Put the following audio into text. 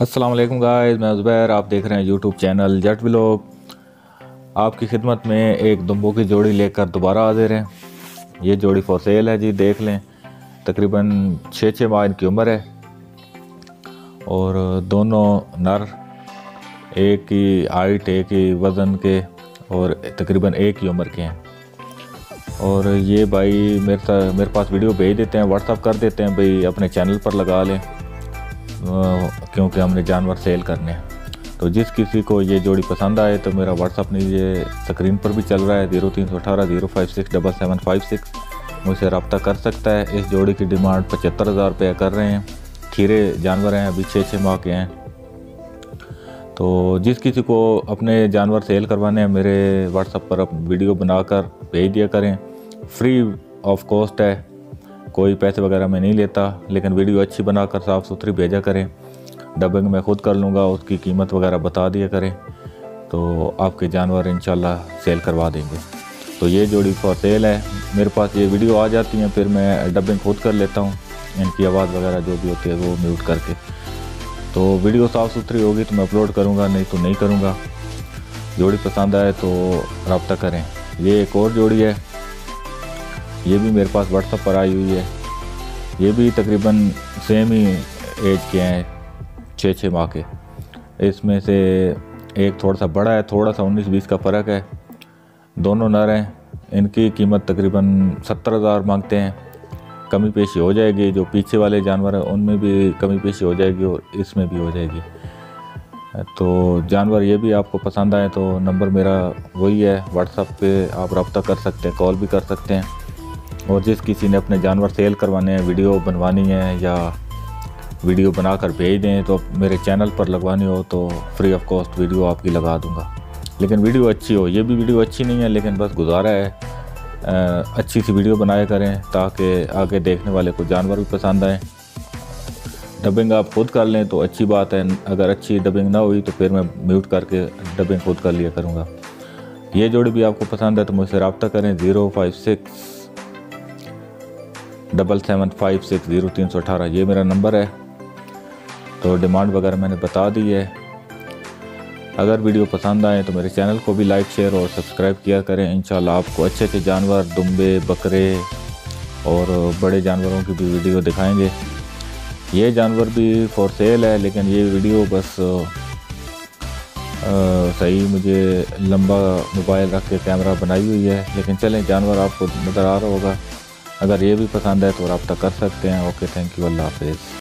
अस्सलाम वालेकुम गाइस मैं ज़ुबैर आप देख रहे हैं यूट्यूब चैनल जट व्लॉग आपकी खिदमत में एक दुम्बों की जोड़ी लेकर दोबारा हाजिर हैं। ये जोड़ी फॉर सेल है जी, देख लें। तकरीबन छः छः माह इनकी उम्र है। और दोनों नर, एक की हाइट एक ही वज़न के और तकरीबन एक ही उम्र के हैं। और ये भाई मेरे मेरे पास वीडियो भेज देते हैं व्हाट्सअप कर देते हैं, भाई अपने चैनल पर लगा लें। क्योंकि हमने जानवर सेल करने हैं। तो जिस किसी को ये जोड़ी पसंद आए तो मेरा व्हाट्सअप नीचे स्क्रीन पर भी चल रहा है ज़ीरो तीन सौ अठारह zero five six double seven five six मुझसे रबता कर सकता है, इस जोड़ी की डिमांड पचहत्तर हज़ार रुपया कर रहे हैं। खीरे जानवर हैं, अभी छः छः माह के हैं। तो जिस किसी को अपने जानवर सेल करवाने हैं, मेरे व्हाट्सअप पर वीडियो बनाकर भेज दिया करें। फ्री ऑफ़ कॉस्ट है कोई पैसे वगैरह मैं नहीं लेता, लेकिन वीडियो अच्छी बनाकर साफ़ सुथरी भेजा करें। डबिंग मैं ख़ुद कर लूँगा, उसकी कीमत वगैरह बता दिया करें। तो आपके जानवर इन सेल करवा देंगे। तो ये जोड़ी फॉर सेल है। मेरे पास ये वीडियो आ जाती हैं, फिर मैं डबिंग खुद कर लेता हूँ। इनकी आवाज़ वगैरह जो भी होती है, वो म्यूट करके। तो वीडियो साफ़ सुथरी होगी तो मैं अपलोड करूँगा, नहीं तो नहीं करूँगा। जोड़ी पसंद आए तो रबता करें। ये एक और जोड़ी है। ये भी मेरे पास व्हाट्सअप पर आई हुई है। ये भी तकरीबन सेम ही एज के हैं छः छः माह के। इसमें से एक थोड़ा सा बड़ा है थोड़ा सा उन्नीस बीस का फ़र्क है। दोनों नर हैं, इनकी कीमत तकरीबन सत्तर हज़ार मांगते हैं। कमी पेशी हो जाएगी, जो पीछे वाले जानवर हैं, उनमें भी कमी पेशी हो जाएगी और इसमें भी हो जाएगी। तो जानवर ये भी आपको पसंद आए तो नंबर मेरा वही है व्हाट्सअप पे आप रब्ता कर सकते हैं, कॉल भी कर सकते हैं। और जिस किसी ने अपने जानवर सेल करवाने हैं वीडियो बनवानी है या वीडियो बनाकर भेज दें तो मेरे चैनल पर लगवानी हो तो फ्री ऑफ़ कॉस्ट वीडियो आपकी लगा दूँगा। लेकिन वीडियो अच्छी हो ये भी वीडियो अच्छी नहीं है लेकिन बस गुजारा है। आ, अच्छी सी वीडियो बनाया करें ताकि आगे देखने वाले को जानवर भी पसंद आए। डबिंग आप खुद कर लें तो अच्छी बात है अगर अच्छी डबिंग ना हुई तो फिर मैं म्यूट करके डबिंग खुद कर लिया करूँगा। ये जोड़ी भी आपको पसंद है तो मुझसे रबता करें zero five six double seven five six zero तीन सौ अठारह ये मेरा नंबर है। तो डिमांड वगैरह मैंने बता दी है। अगर वीडियो पसंद आए तो मेरे चैनल को भी लाइक शेयर और सब्सक्राइब किया करें। इन आपको अच्छे अच्छे जानवर दुम्बे बकरे और बड़े जानवरों की भी वीडियो दिखाएँगे। ये जानवर भी फॉर सेल है लेकिन ये वीडियो बस आ, सही मुझे लंबा मोबाइल रख के कैमरा बनाई हुई है। लेकिन चलें जानवर आपको नज़र आ रहा होगा। अगर ये भी पसंद है तो रब्ता कर सकते हैं। ओके थैंक यू अल्लाह हाफिज़।